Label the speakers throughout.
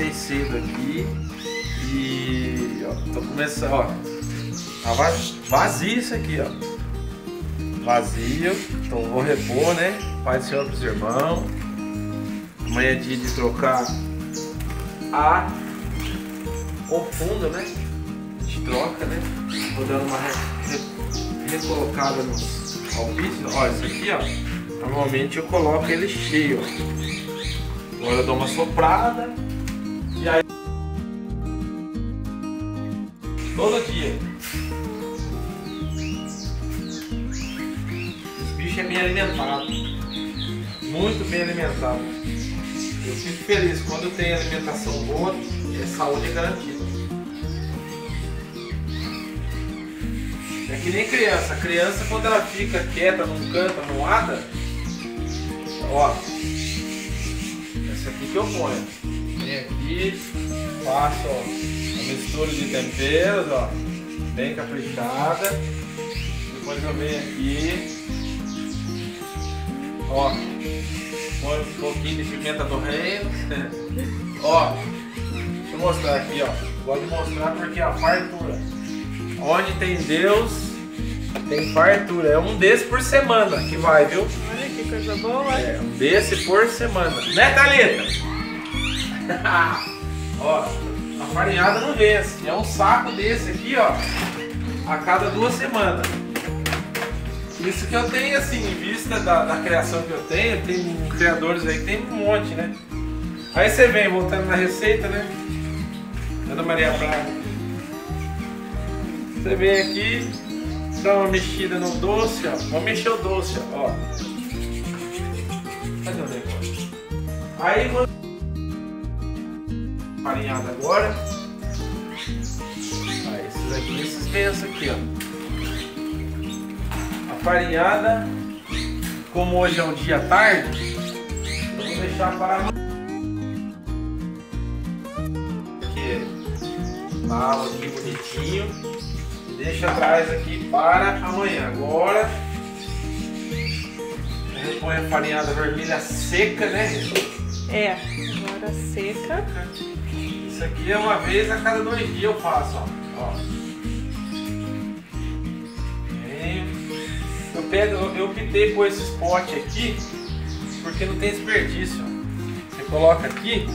Speaker 1: passei cedo aqui. E ó, tô começando, ó. Tá vazio isso aqui, ó. Vazio. Então vou repor, né? Pai do Senhor pros irmãos. Amanhã é dia de trocar a o fundo, né? A gente troca, né? Vou dando uma re, re, recolocada nos alpícios. Ó, isso aqui, ó. Normalmente eu coloco ele cheio, ó. Agora eu dou uma soprada. Todo dia. Esse bicho é bem alimentado. Muito bem alimentado. Eu fico feliz quando tem alimentação boa, é saúde é garantida. É que nem criança. A criança quando ela fica quieta, não canta, não anda, ó. Essa aqui que eu ponho. Vem aqui, faço ó, a mistura de temperos, ó, bem caprichada. Depois eu venho aqui, ó, põe um pouquinho de pimenta do reino. ó, deixa eu mostrar aqui, ó. De mostrar porque a fartura. Onde tem Deus, tem fartura. É um desse por semana que vai, viu?
Speaker 2: Olha que coisa boa.
Speaker 1: É, um desse por semana. Né, Thalita? ó, a farinhada não vence. É um saco desse aqui, ó, a cada duas semanas. Isso que eu tenho, assim, em vista da, da criação que eu tenho, tem criadores aí que tem um monte, né? Aí você vem voltando na receita, né? Ana Maria Braga. Você vem aqui, dá uma mexida no doce, ó. Vamos mexer o doce, ó. Cadê o negócio? Aí vou farinhada agora. Aí esses aqui, esses pensos aqui, ó. A farinhada, como hoje é um dia tarde, eu vou deixar para amanhã. Aqui, lava aqui bonitinho deixa atrás aqui para amanhã. Agora a gente põe a farinhada vermelha seca, né?
Speaker 2: É, agora seca.
Speaker 1: Isso aqui é uma vez a cada dois dias eu faço, ó. ó. Eu pego, eu optei por esse pote aqui porque não tem desperdício. Você coloca aqui,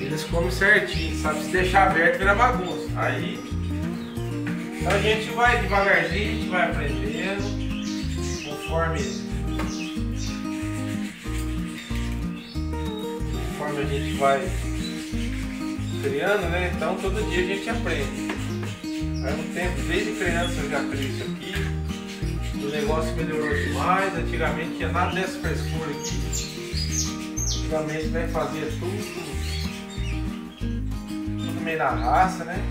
Speaker 1: eles comem certinho, sabe? Se deixar aberto vira bagunça. Aí a gente vai devagarzinho, a gente vai aprendendo, conforme, conforme a gente vai criando, né? Então todo dia a gente aprende. Faz um tempo, desde criança eu já crio isso aqui. O negócio melhorou demais, antigamente tinha nada dessa frescura aqui. Antigamente né, fazia tudo, tudo meio na raça, né?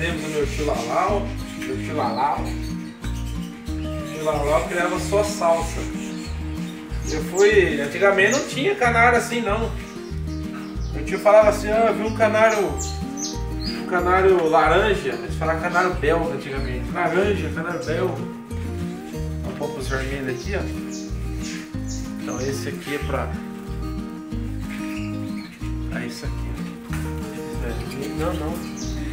Speaker 1: lembro do meu tio Lalau, meu tio Lalau. O tio Lalau criava só salsa. Eu fui. Antigamente não tinha canário assim não. Tio falava assim, ah, eu vi um canário. Um canário laranja, eles falavam canário belga antigamente. Laranja, canário belga. Um pouco os vermelhos aqui, ó. Então esse aqui é pra. Ah, isso aqui. Não, não.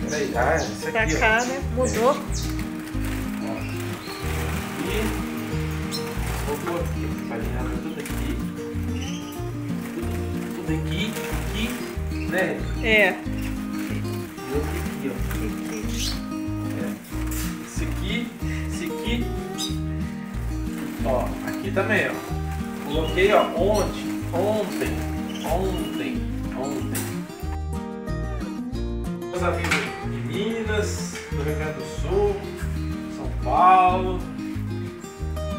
Speaker 1: Peraí, ah, isso
Speaker 2: pra
Speaker 1: aqui,
Speaker 2: cá,
Speaker 1: ó.
Speaker 2: né? Mudou.
Speaker 1: E vou pôr aqui, farinhada tudo aqui. Tudo aqui, né?
Speaker 2: É.
Speaker 1: E outro aqui, ó. É. Esse aqui, esse aqui. Ó, aqui também, ó. Coloquei, ó, ontem, ontem, ontem, ontem. Meus amigos de Minas, do Rio Grande do Sul, São Paulo,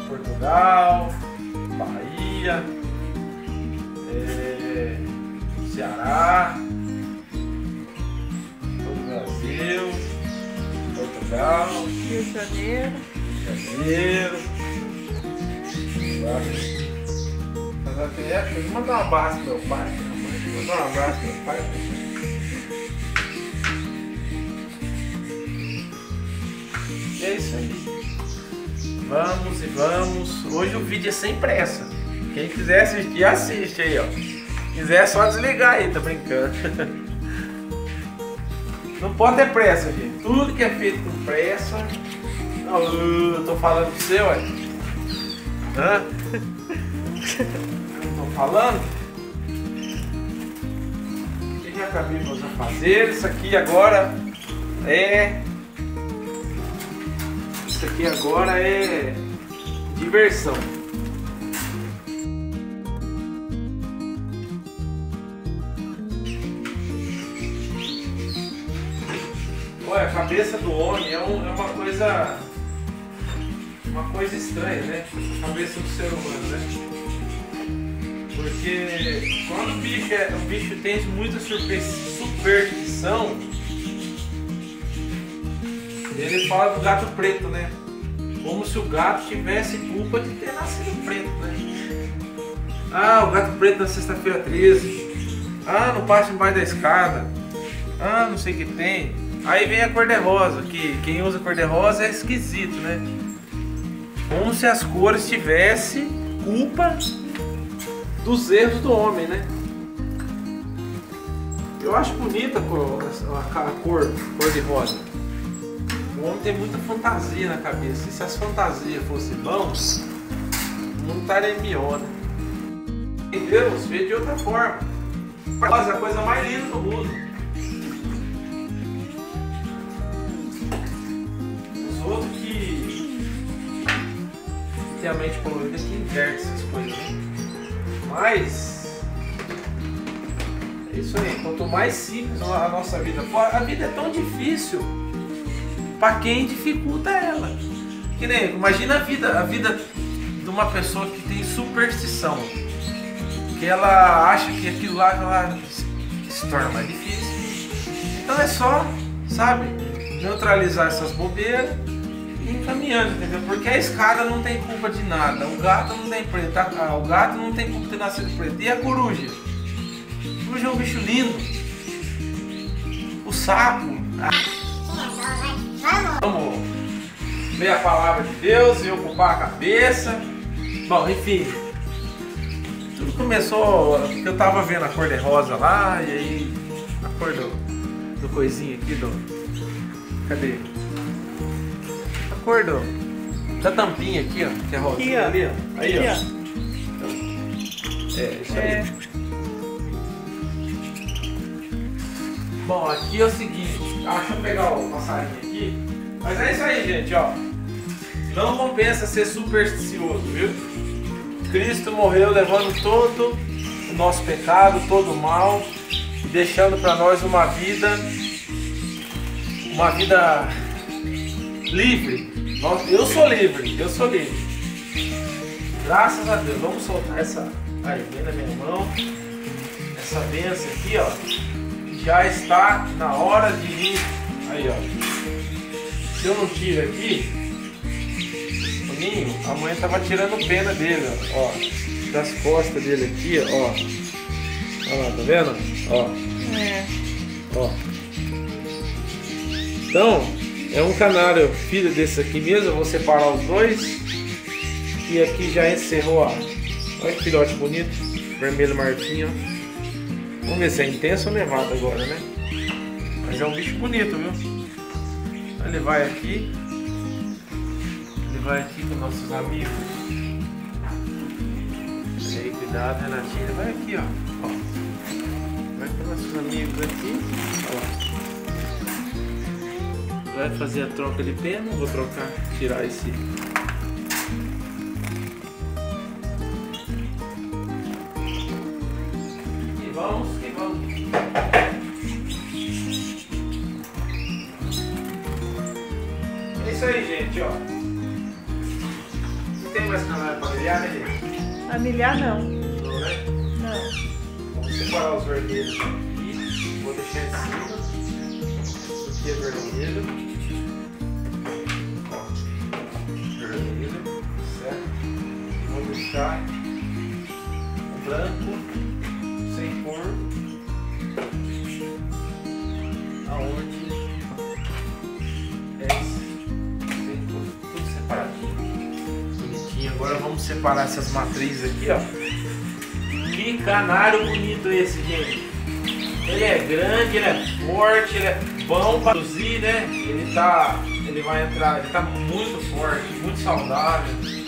Speaker 1: Portugal, Bahia, é, Ceará, Portugal,
Speaker 2: Rio de Janeiro.
Speaker 1: Rio de Janeiro. Mas eu queria mandar um abraço pro meu pai. Mandar um abraço pro meu pai. E é isso aí. Vamos e vamos. Hoje o vídeo é sem pressa. Quem quiser assistir, assiste aí, ó. quiser é só desligar aí, tá brincando. Não pode ter pressa, gente. Tudo que é feito com pressa. Eu tô falando pro você, ué. Hã? Eu tô falando? O que acabei de fazer? Isso aqui agora é. Isso aqui agora é diversão. Cabeça do homem é, um- é uma coisa. Uma coisa estranha, né? A cabeça do ser humano, né? Porque quando o bicho, é, o bicho tem muita superstição, ele fala do gato preto, né? Como se o gato tivesse culpa de ter nascido preto, né? Ah, o gato preto na sexta-feira 13. Ah, não passa embaixo da escada. Ah, não sei o que tem. Aí vem a cor-de-rosa, que quem usa cor-de-rosa é esquisito, né? Como se as cores tivessem culpa dos erros do homem, né? Eu acho bonita a cor, cor, de rosa. O homem tem muita fantasia na cabeça. E se as fantasias fossem bons, o mundo estaria melhor, né? E Deus vê de outra forma. Rosa é a coisa mais linda do mundo. Tem a mente poluída que inverte essas coisas. né? Mas é isso aí. Quanto mais simples a nossa vida for, a vida é tão difícil para quem dificulta ela. Que nem, imagina a vida, a vida de uma pessoa que tem superstição. Que ela acha que aquilo lá ela se torna mais difícil. Então é só, sabe, neutralizar essas bobeiras e ir caminhando, entendeu? Porque a escada não tem culpa de nada, o gato não tem preto, ah, o gato não tem culpa de ter nascido preto. E a coruja? A coruja é um bicho lindo. O sapo. Vamos ler a palavra de Deus e ocupar a cabeça. Bom, enfim. Tudo começou eu tava vendo a cor de rosa lá e aí a cor do, do coisinho aqui do. Cadê? A cor do. Da tampinha aqui, ó. Que é rosa.
Speaker 2: Ó.
Speaker 1: Ali, ó. Aí,
Speaker 2: Aqui,
Speaker 1: ó. É, isso aí.
Speaker 2: É,
Speaker 1: Bom, aqui é o seguinte, ah, deixa eu pegar o passarinho aqui. Mas é isso aí, gente, ó. Não compensa ser supersticioso, viu? Cristo morreu levando todo o nosso pecado, todo o mal, deixando para nós uma vida, uma vida livre. Eu sou livre, eu sou livre. Graças a Deus. Vamos soltar essa aí, vem na minha mão. Essa benção aqui, ó já está na hora de ir. Aí, ó. Se eu não tiro aqui, o ninho, a mãe tava tirando pena dele, ó. ó. Das costas dele aqui, ó. Olha lá, tá vendo? Ó,
Speaker 2: é.
Speaker 1: ó. Então, é um canário filho desse aqui mesmo, eu vou separar os dois. E aqui já encerrou a. Olha que filhote bonito, vermelho marfim, ó. Vamos ver se é intenso ou nevado agora, né? Mas é um bicho bonito, viu? Ele vai aqui. Ele vai aqui com nossos amigos. Olha aí, cuidado, Renatinha. Ele vai aqui, ó. ó. Vai com nossos amigos aqui. Lá. Vai fazer a troca de pena. Vou trocar, tirar esse. E vamos, que vamos. É isso aí, gente, ó. Não tem mais canal para brilhar, né, gente?
Speaker 2: Anilhar não.
Speaker 1: Não, né?
Speaker 2: Não.
Speaker 1: Vamos separar os vermelhos aqui. Vou deixar em cima. Isso aqui é vermelho. Branco sem cor. Aonde é esse? Sem cor. Tudo separadinho. Bonitinho. Agora vamos separar essas matrizes aqui, ó. Que canário bonito esse, gente. Ele é grande, ele é forte, ele é bom para produzir, né? Ele tá. Ele vai entrar, ele tá muito forte, muito saudável.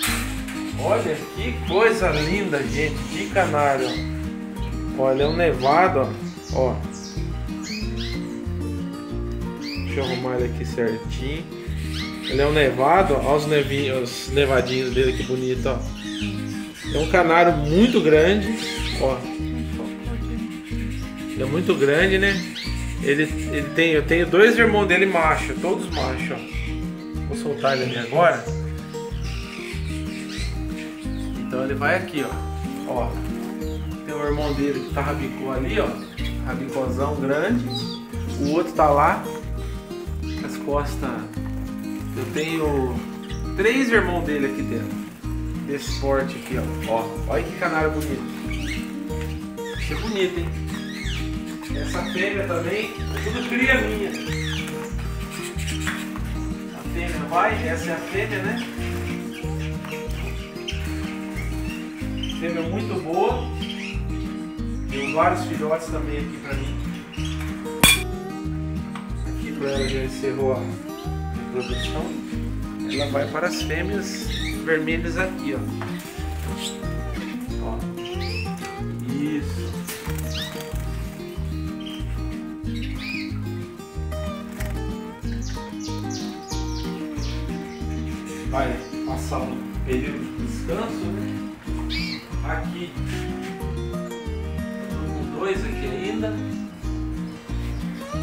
Speaker 1: Olha que coisa linda, gente. Que canário. Olha, é um nevado, ó. Deixa eu arrumar ele aqui certinho. Ele é um nevado, ó, os nevinhos, os nevadinhos dele que bonito, ó. É um canário muito grande, ó. Ele é muito grande, né? Ele, ele tem, eu tenho dois irmãos dele macho, todos machos, ó. Vou soltar ele aqui agora. Então ele vai aqui, ó. Ó. Tem o irmão dele que tá rabicó ali, ó. Rabicózão grande. O outro tá lá. As costas. Eu tenho três irmãos dele aqui dentro. Desse porte aqui, ó. ó. Olha que canário bonito. Isso é bonito, hein? Essa fêmea também, tudo cria minha. A fêmea vai, essa é a fêmea, né? Fêmea muito boa. Deu vários filhotes também aqui pra mim. Aqui pra ela já encerrou a reprodução. Ela vai para as fêmeas vermelhas aqui, ó. ó. Isso. vai passar um período de descanso, né? Aqui, dois aqui ainda.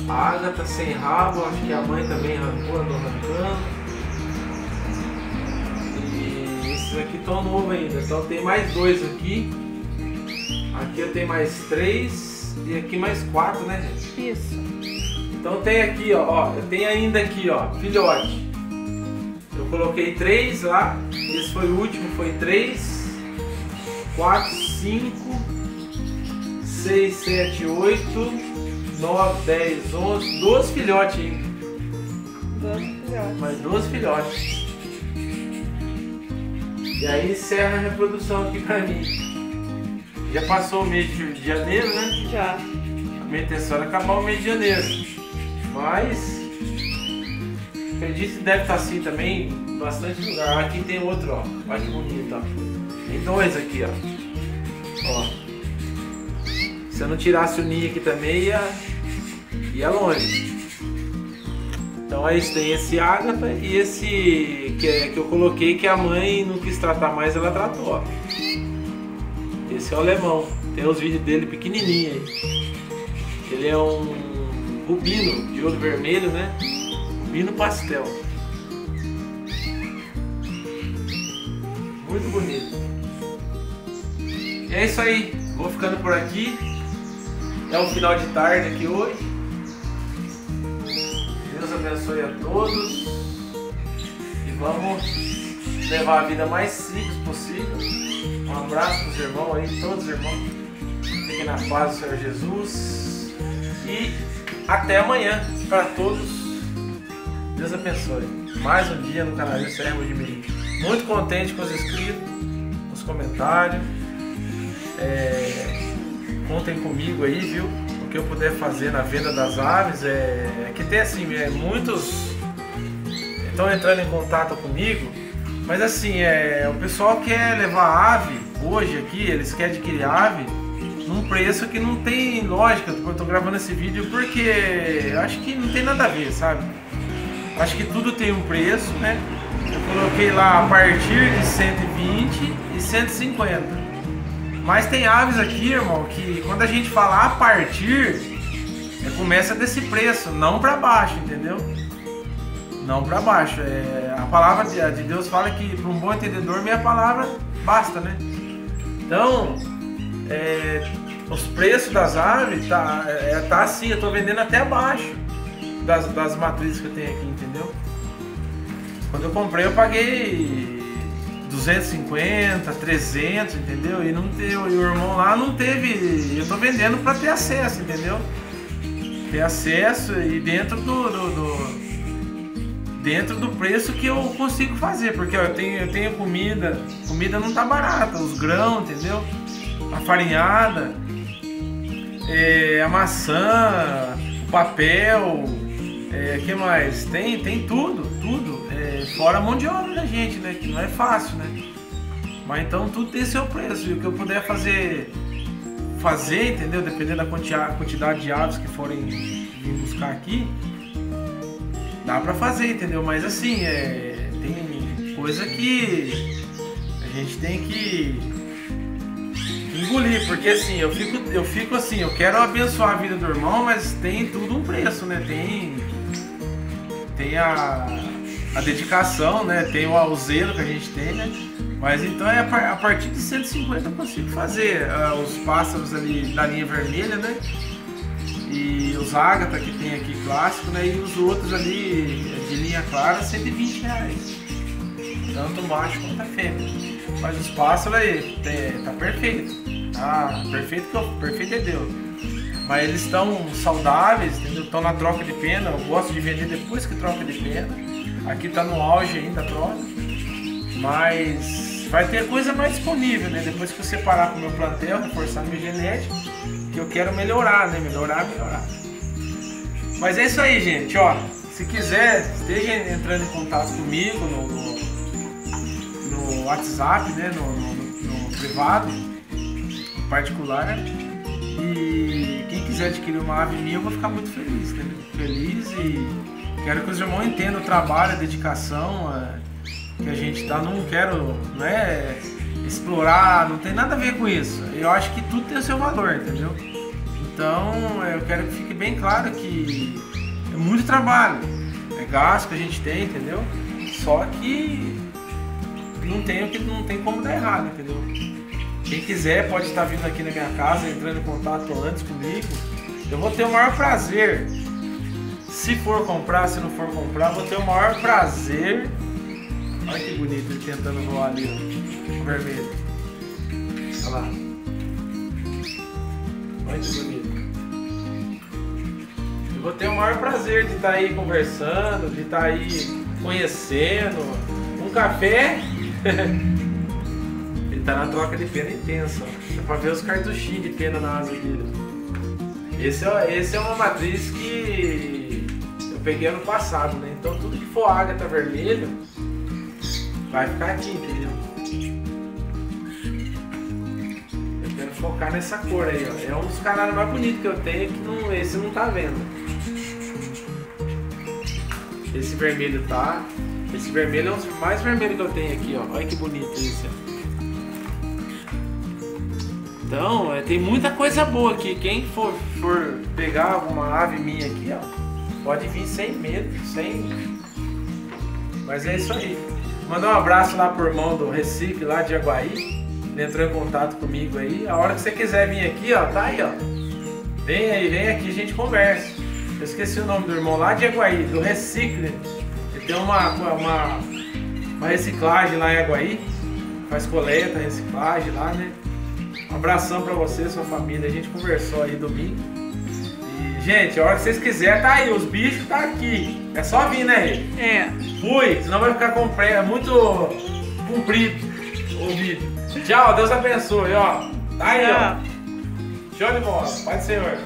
Speaker 1: A Agatha sem rabo, acho que a mãe também arrancou, andou arrancando. E esses aqui estão novos ainda, então tem mais dois aqui. Aqui eu tenho mais três e aqui mais quatro, né, gente?
Speaker 2: Isso.
Speaker 1: Então tem aqui, ó, ó, eu tenho ainda aqui, ó, filhote. Eu coloquei três lá, esse foi o último, foi três, quatro, cinco, seis, sete, oito, nove, dez, onze, doze filhotes ainda.
Speaker 2: Doze filhotes.
Speaker 1: Mais 12 filhotes. E aí encerra a reprodução aqui pra mim. Já passou o mês de janeiro, né?
Speaker 2: Já.
Speaker 1: A minha intenção era acabar o mês de janeiro. Mas acredito que deve estar assim também bastante lugar. Aqui tem outro, ó. Olha que bonito, ó. Tem dois aqui, ó. Ó. Se eu não tirasse o ninho aqui também, ia, ia longe. Então aí tem esse ágata e esse que, é, que eu coloquei que a mãe não quis tratar mais, ela tratou. ó. Esse é o alemão. Tem os vídeos dele pequenininho aí. Ele é um rubino de olho vermelho, né? Rubino pastel. Muito bonito. E é isso aí. Vou ficando por aqui. É um final de tarde aqui hoje. Deus abençoe a todos. E vamos levar a vida mais simples possível. Um abraço para os irmãos aí, todos os irmãos. Fiquem na paz do Senhor Jesus. E até amanhã para todos. Deus abençoe. Mais um dia no canal Servo de Mirim. Muito contente com os inscritos, os comentários. É, contem comigo aí, viu? O que eu puder fazer na venda das aves. É, é que tem assim, é, muitos estão entrando em contato comigo. Mas assim, é, o pessoal quer levar ave hoje aqui, eles querem adquirir ave num preço que não tem lógica. Eu tô gravando esse vídeo porque acho que não tem nada a ver, sabe? Acho que tudo tem um preço, né? Eu coloquei lá a partir de 120 e 150. Mas tem aves aqui, irmão, que quando a gente fala a partir, é, começa desse preço, não para baixo, entendeu? Não para baixo. É, a palavra de, de Deus fala que para um bom entendedor meia palavra basta, né? Então, é, os preços das aves tá, é, tá assim, eu tô vendendo até abaixo das, das matrizes que eu tenho aqui, entendeu? Quando eu comprei eu paguei 250, 300, entendeu? E não teve, o irmão lá não teve, eu tô vendendo para ter acesso, entendeu? Ter acesso e dentro do, do, do dentro do preço que eu consigo fazer, porque ó, eu tenho eu tenho comida, comida não tá barata, os grãos, entendeu? a farinhada, é, a maçã, o papel, é, que mais? Tem, tem tudo, tudo. Fora a mão de obra da gente, né? Que não é fácil, né? Mas então tudo tem seu preço. E o que eu puder fazer, fazer, entendeu? Dependendo da quantidade de aves que forem vir buscar aqui, dá pra fazer, entendeu? Mas assim, é, tem coisa que a gente tem que engolir, porque assim, eu fico, eu fico assim, eu quero abençoar a vida do irmão, mas tem tudo um preço, né? Tem, tem a, a dedicação, né? Tem o, zelo que a gente tem, né? Mas então é a, partir de 150 eu consigo fazer uh, os pássaros ali da linha vermelha, né? E os ágata que tem aqui clássico, né? E os outros ali de linha clara, 120 reais. Tanto macho quanto a fêmea. Mas os pássaros aí, tá perfeito. Tá perfeito, que perfeito é Deus. Mas eles estão saudáveis? Estão na troca de pena. Eu gosto de vender depois que troca de pena. Aqui tá no auge ainda a troca. Mas vai ter coisa mais disponível, né? Depois que eu separar com o meu plantel, reforçar minha genética, que eu quero melhorar, né? Melhorar, melhorar. Mas é isso aí, gente, ó. Se quiser, esteja entrando em contato comigo no, no, no WhatsApp, né? No, no, no privado, particular. E quem quiser adquirir uma ave minha, eu vou ficar muito feliz, né? Feliz e quero que os irmãos entendam o trabalho, a dedicação. Que a gente tá, não quero, né, explorar, não tem nada a ver com isso. Eu acho que tudo tem o seu valor, entendeu? Então eu quero que fique bem claro que é muito trabalho, é gasto que a gente tem, entendeu? Só que não tem, não tem como dar errado, entendeu? Quem quiser pode estar vindo aqui na minha casa, entrando em contato antes comigo. Eu vou ter o maior prazer. Se for comprar, se não for comprar, vou ter o maior prazer Olha que bonito ele tentando voar ali, ó. O vermelho. Olha lá. Olha que bonito. Eu vou ter o maior prazer de estar tá aí conversando, de estar tá aí conhecendo. Um café. ele tá na troca de pena intensa, ó. Dá pra ver os cartuchinhos de pena na asa dele. Esse é, esse é uma matriz que peguei ano passado, né? Então tudo que for ágata vermelho vai ficar aqui, entendeu? Eu quero focar nessa cor aí, ó. É um dos canais mais bonitos que eu tenho que não, esse não tá vendo. Esse vermelho tá. Esse vermelho é o mais vermelho que eu tenho aqui, ó. Olha que bonito esse, ó. Então, é, tem muita coisa boa aqui. Quem for, for pegar alguma ave minha aqui, ó, pode vir sem medo, sem. Mas é isso aí. Mandar um abraço lá pro irmão do Recife, lá de Aguaí. Ele entrou em contato comigo aí. A hora que você quiser vir aqui, ó, tá aí, ó. Vem aí, vem aqui, a gente conversa. Eu esqueci o nome do irmão lá de Aguaí, do Recicle. Ele tem uma, uma, uma reciclagem lá em Aguaí. Faz coleta, reciclagem lá, né? Um abração pra você, sua família. A gente conversou aí domingo. Gente, a hora que vocês quiserem, tá aí. Os bichos tá aqui. É só vir, né,
Speaker 2: É.
Speaker 1: Fui, senão vai ficar compre... É muito comprido o vídeo. Tchau, Deus abençoe, ó. Tá aí, ó. Show de bola. Pai do Senhor.